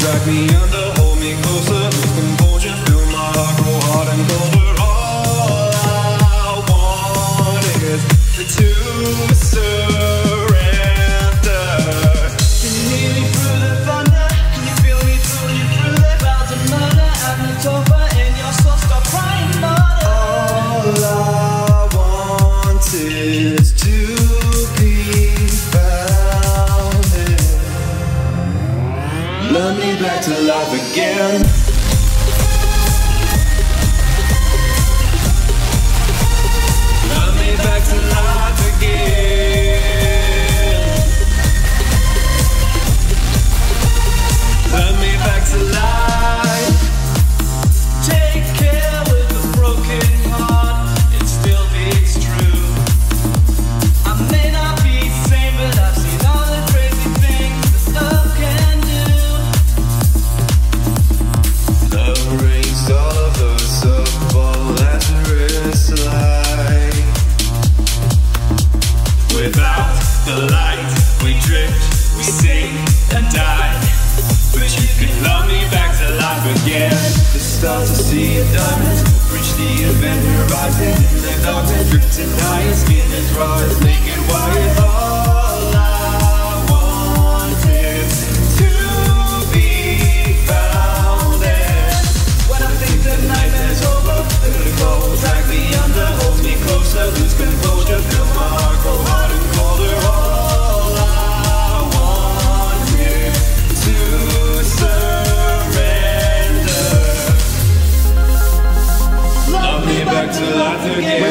drag me under. me back to life again. we sing and die. But you can love me back to life again. The stars are sea diamonds, reach the. The and high, skin is raw as naked Yeah. okay.